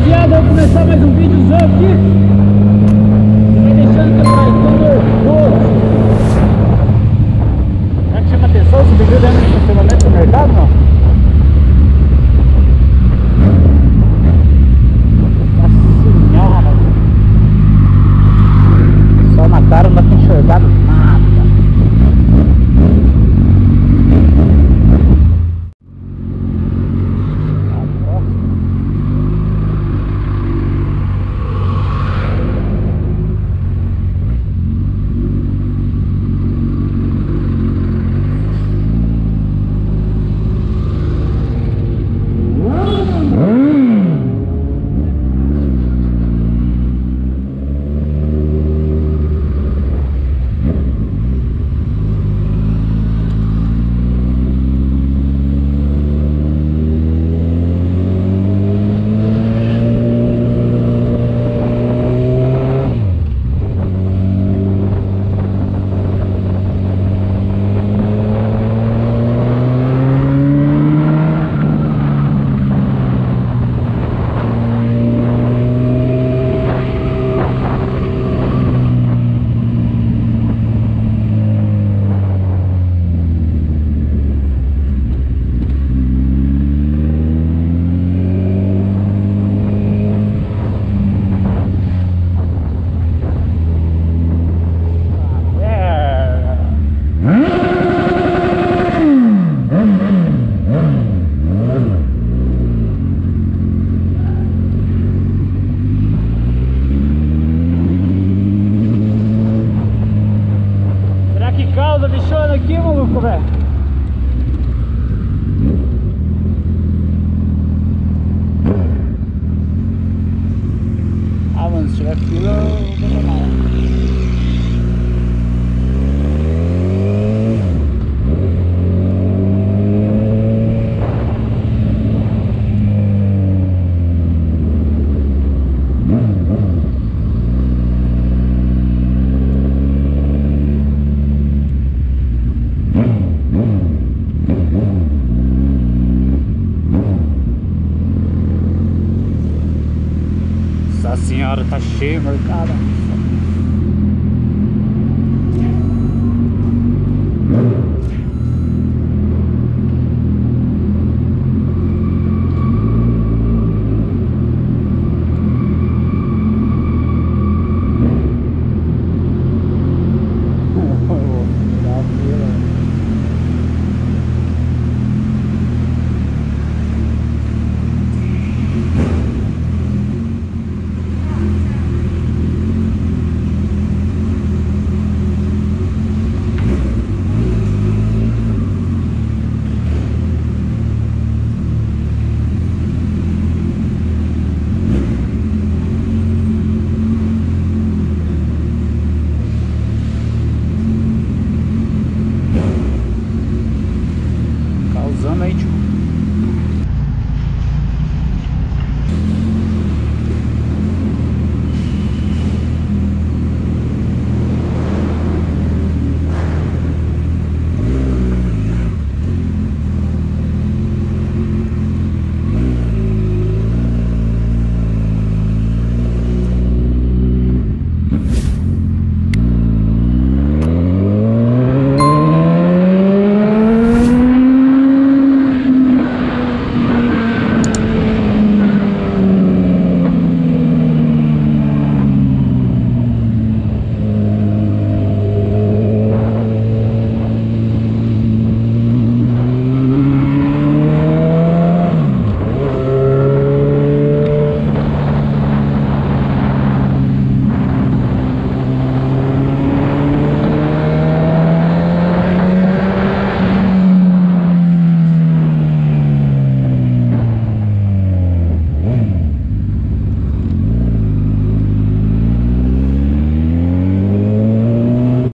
rapaziada, vou começar mais um vídeozão aqui. Que causa bichona aqui, maluco, velho? Ah, mano, se tiver fila, eu vou tomar. Senhora, tá cheio o mercado.